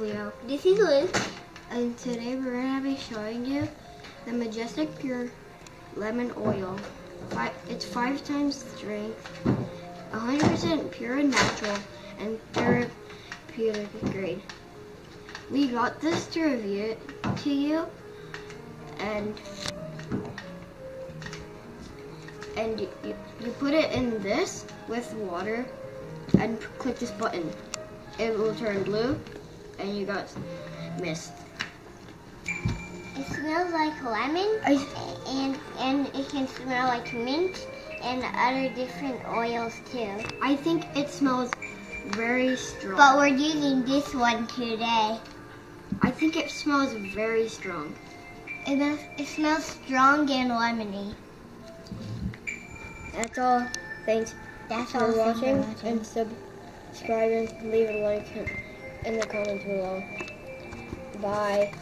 Leo. This is Liz. And today we're going to be showing you the Majestic Pure Lemon Oil. It's five times strength, 100% pure and natural, and therapeutic grade. We got this to review it to you, and and you, you put it in this with water, and click this button. It will turn blue, and you got mist. It smells like lemon, and and it can smell like mint and other different oils too. I think it smells very strong. But we're using this one today. I think it smells very strong. It, it smells strong and lemony. That's all. Thanks That's for all. watching you and subscribing. Leave a like in the comments below. Bye.